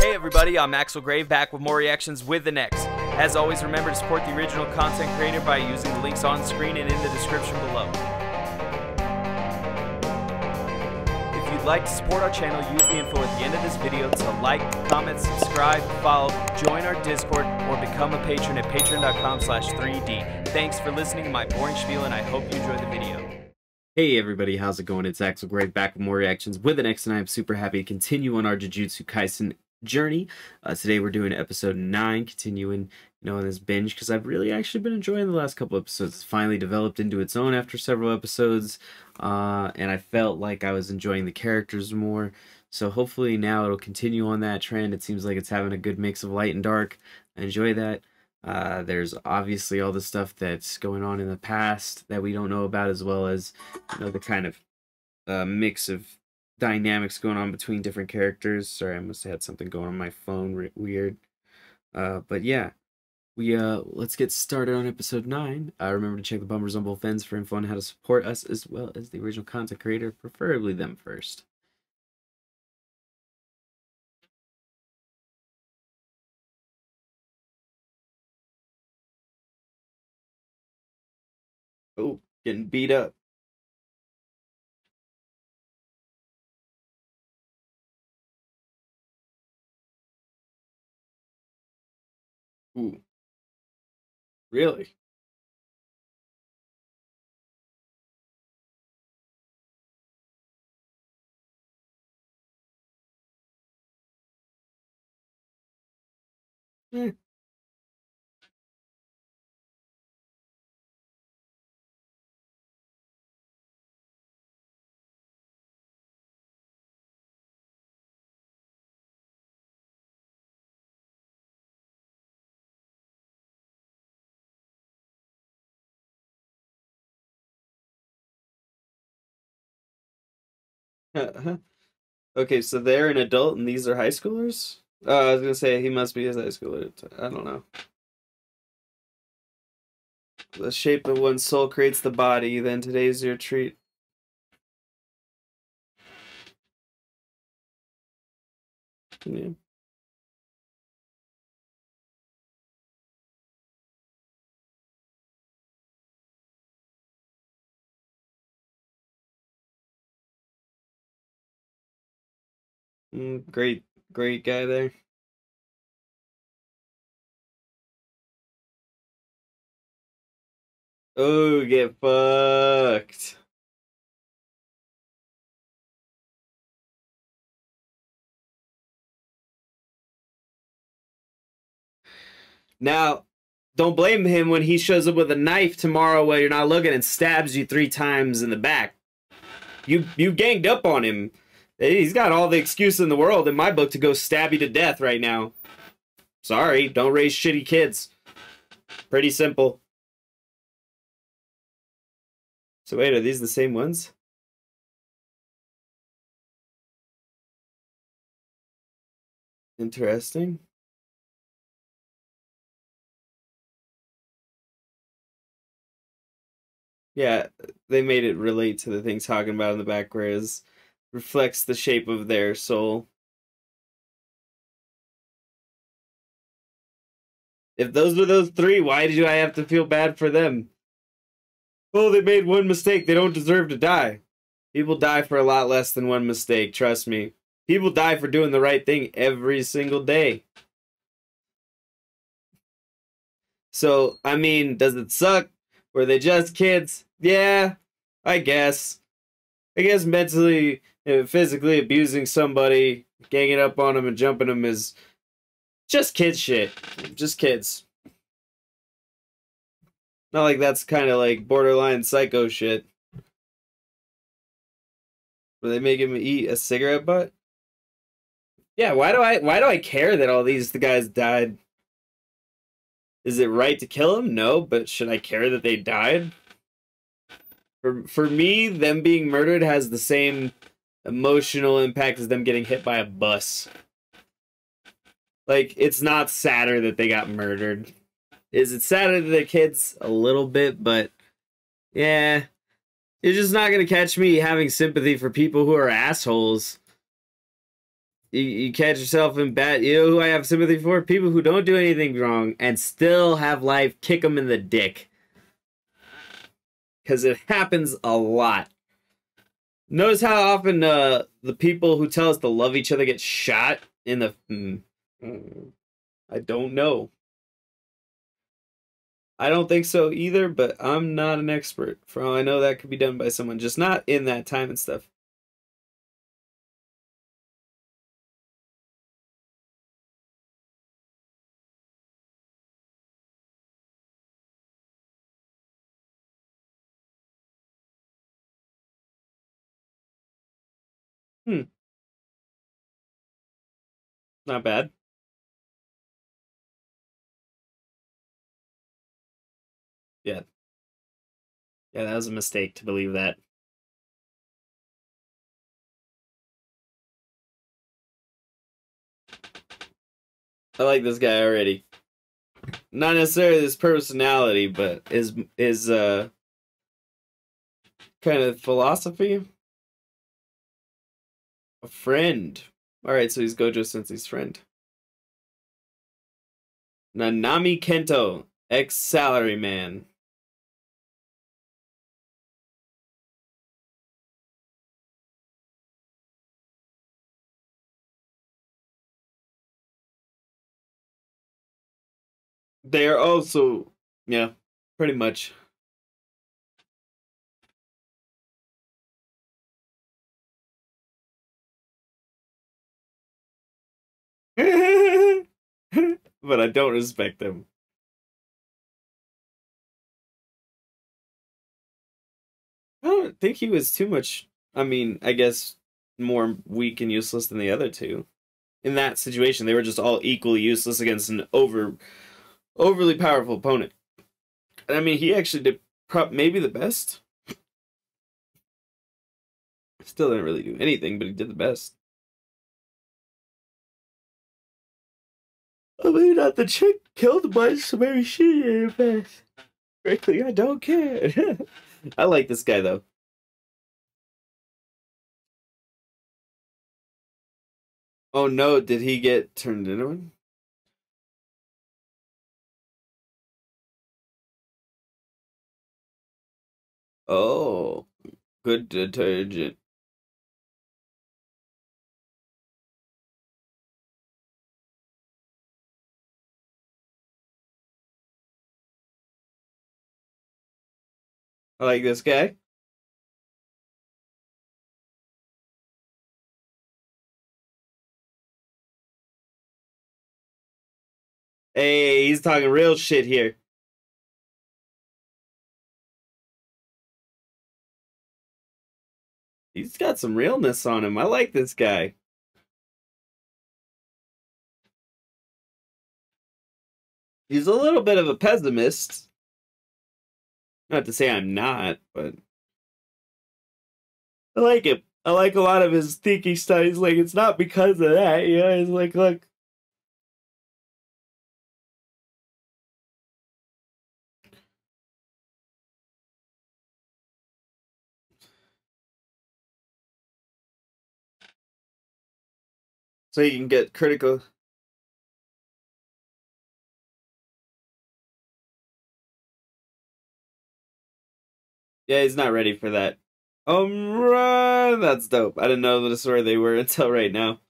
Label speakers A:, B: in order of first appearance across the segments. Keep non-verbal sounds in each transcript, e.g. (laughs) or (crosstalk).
A: Hey everybody, I'm Axel Grave back with more reactions with the next. As always, remember to support the original content creator by using the links on screen and in the description below. If you'd like to support our channel, use the info at the end of this video to like, comment, subscribe, follow, join our Discord, or become a patron at patreon.com slash 3D. Thanks for listening to my boring spiel and I hope you enjoy the video.
B: Hey everybody, how's it going? It's Axel Grave back with more reactions with an X, and I'm super happy to continue on our Jujutsu Kaisen journey. Uh, today we're doing episode 9, continuing you know, on this binge, because I've really actually been enjoying the last couple episodes. It's finally developed into its own after several episodes, uh, and I felt like I was enjoying the characters more. So hopefully now it'll continue on that trend. It seems like it's having a good mix of light and dark. I enjoy that. Uh, there's obviously all the stuff that's going on in the past that we don't know about, as well as you know the kind of uh, mix of dynamics going on between different characters. Sorry, I must have had something going on my phone. Weird. Uh, but yeah, we uh let's get started on episode nine. Uh, remember to check the bumpers on both ends for info on how to support us as well as the original content creator, preferably them first. Oh, getting beat up. Ooh. Really? Hmm. Okay, so they're an adult and these are high schoolers? Uh, I was gonna say he must be his high schooler. I don't know. The shape of one's soul creates the body, then today's your treat. Yeah. Mm, great, great guy there. Oh, get fucked. Now, don't blame him when he shows up with a knife tomorrow while you're not looking and stabs you three times in the back. You you ganged up on him. He's got all the excuse in the world in my book to go stab you to death right now. Sorry, don't raise shitty kids. Pretty simple. So wait, are these the same ones? Interesting. Yeah, they made it relate to the things talking about in the back, whereas reflects the shape of their soul. If those were those three, why do I have to feel bad for them? Oh, they made one mistake. They don't deserve to die. People die for a lot less than one mistake, trust me. People die for doing the right thing every single day. So, I mean, does it suck? Were they just kids? Yeah, I guess. I guess mentally Uh, physically abusing somebody, ganging up on them and jumping them is just kid shit. Just kids. Not like that's kind of like borderline psycho shit. Where they make him eat a cigarette butt? Yeah, why do I why do I care that all these guys died? Is it right to kill them? No, but should I care that they died? For for me, them being murdered has the same emotional impact is them getting hit by a bus. Like, it's not sadder that they got murdered. Is it sadder to the kids? A little bit, but yeah. You're just not going to catch me having sympathy for people who are assholes. you, you catch yourself in bad. You know who I have sympathy for? People who don't do anything wrong and still have life kick them in the dick. Because it happens a lot. Notice how often uh, the people who tell us to love each other get shot in the. Mm, mm, I don't know. I don't think so either, but I'm not an expert. For all I know, that could be done by someone, just not in that time and stuff. Hmm. Not bad. Yeah. Yeah, that was a mistake to believe that. I like this guy already. Not necessarily his personality, but his his uh kind of philosophy. A friend. Alright, so he's Gojo Sensei's friend. Nanami Kento, ex salaryman. They are also, yeah, pretty much. (laughs) but I don't respect them. I don't think he was too much. I mean, I guess more weak and useless than the other two. In that situation, they were just all equally useless against an over overly powerful opponent. And I mean, he actually did prop maybe the best. Still didn't really do anything, but he did the best. I mean, not the chick killed by so maybe she did best. Frankly, I don't care. (laughs) I like this guy though. Oh no, did he get turned into one? Oh, good detergent. I like this guy. Hey, he's talking real shit here. He's got some realness on him. I like this guy. He's a little bit of a pessimist. Not to say I'm not, but I like it. I like a lot of his thinking style. He's like, it's not because of that. You know, he's like, look. So you can get critical Yeah, he's not ready for that. Um! That's dope. I didn't know that's where they were (laughs) until right now.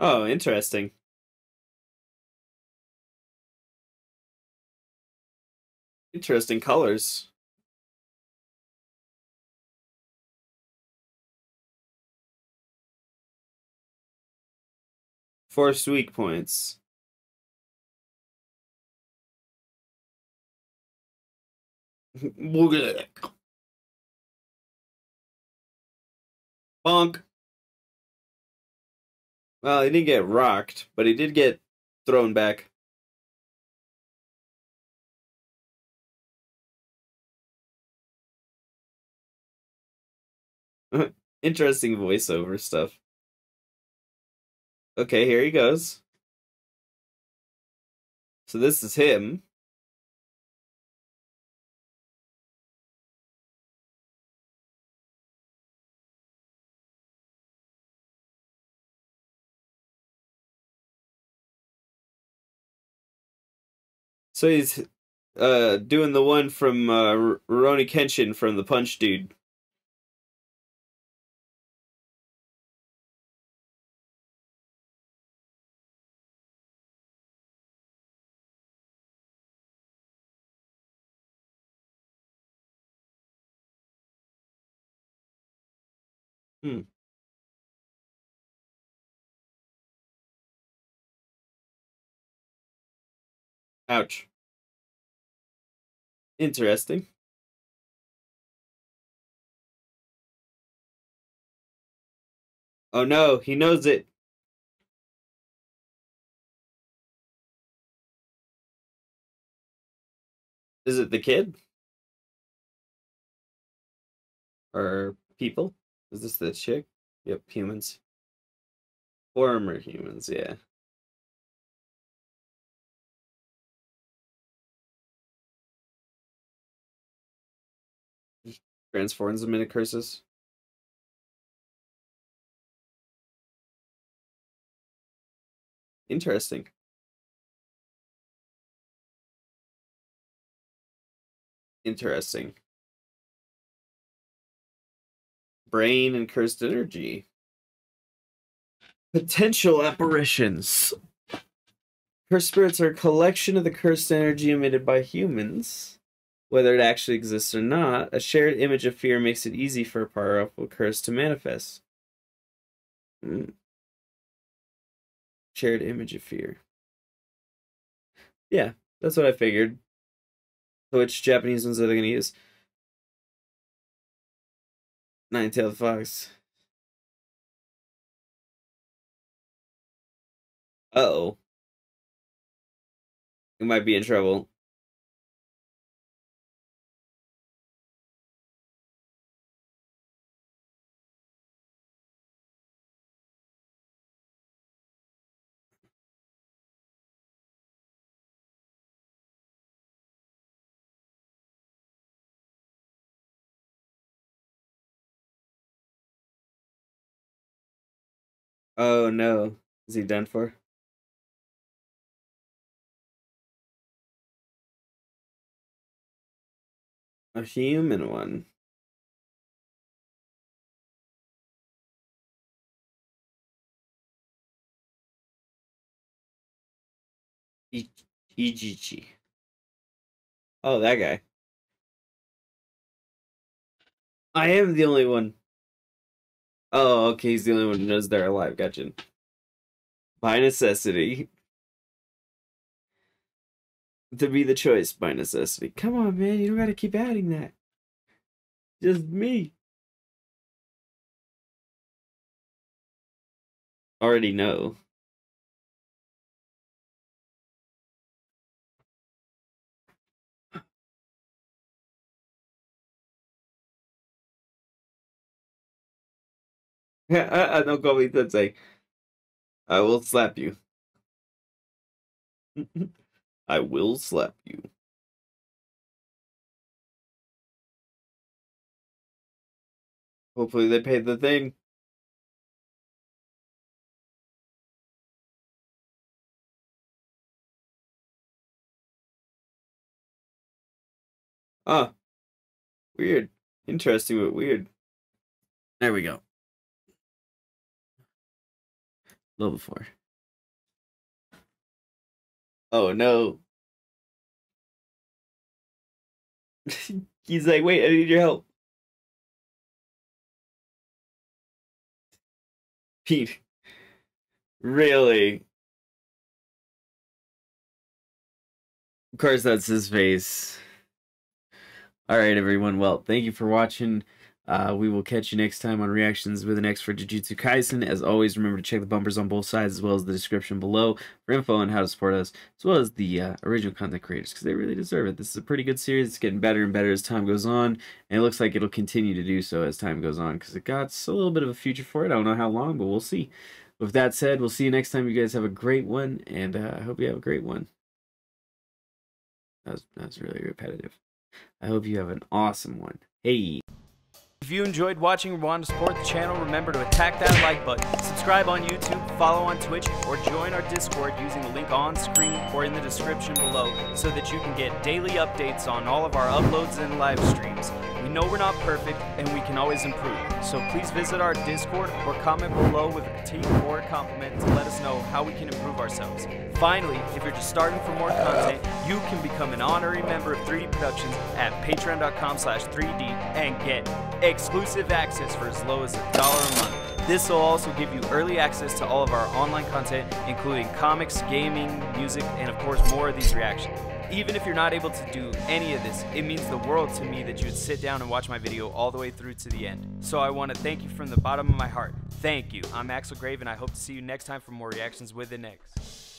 B: Oh, interesting. Interesting colors. Force weak points. Bonk. Well, he didn't get rocked, but he did get thrown back. (laughs) Interesting voiceover stuff. Okay, here he goes. So this is him. So he's uh doing the one from uh Rurouni Kenshin from the Punch Dude. Hmm. Ouch. Interesting. Oh no, he knows it. Is it the kid? Or people? Is this the chick? Yep, humans. Former humans, yeah. Transforms them into curses. Interesting. Interesting. Brain and cursed energy. Potential apparitions. Cursed spirits are a collection of the cursed energy emitted by humans whether it actually exists or not, a shared image of fear makes it easy for a powerful curse to manifest. Mm. Shared image of fear. Yeah, that's what I figured. Which Japanese ones are they going to use? Nine-tailed fox. Uh oh. We might be in trouble. Oh no. Is he done for? A human one. Ijichi. Oh, that guy. I am the only one. Oh, okay, he's the only one who knows they're alive. Gotcha. By necessity. To be the choice by necessity. Come on, man. You don't gotta keep adding that. Just me. Already know. (laughs) don't call me Sensei. I will slap you. (laughs) I will slap you. Hopefully they paid the thing. Ah. Weird. Interesting but weird. There we go. Before. Oh no. (laughs) He's like, wait, I need your help. (laughs) Pete. Really? Of course, that's his face. All right, everyone. Well, thank you for watching. Uh, we will catch you next time on Reactions with an X for Jujutsu Kaisen. As always, remember to check the bumpers on both sides as well as the description below for info on how to support us, as well as the uh, original content creators, because they really deserve it. This is a pretty good series. It's getting better and better as time goes on, and it looks like it'll continue to do so as time goes on, because it got a little bit of a future for it. I don't know how long, but we'll see. With that said, we'll see you next time. You guys have a great one, and uh, I hope you have a great one. That was, that was really repetitive. I hope you have an awesome one. Hey!
A: If you enjoyed watching want to support the channel, remember to attack that like button, subscribe on YouTube, follow on Twitch, or join our Discord using the link on screen or in the description below so that you can get daily updates on all of our uploads and live streams. We know we're not perfect and we can always improve, so please visit our Discord or comment below with a critique or a compliment to let us know how we can improve ourselves. Finally, if you're just starting for more content, you can become an honorary member of 3D Productions at patreon.com slash 3D and exclusive access for as low as a dollar a month. This will also give you early access to all of our online content, including comics, gaming, music, and of course more of these reactions. Even if you're not able to do any of this, it means the world to me that you would sit down and watch my video all the way through to the end. So I want to thank you from the bottom of my heart. Thank you. I'm Axel Grave, and I hope to see you next time for more reactions with the next.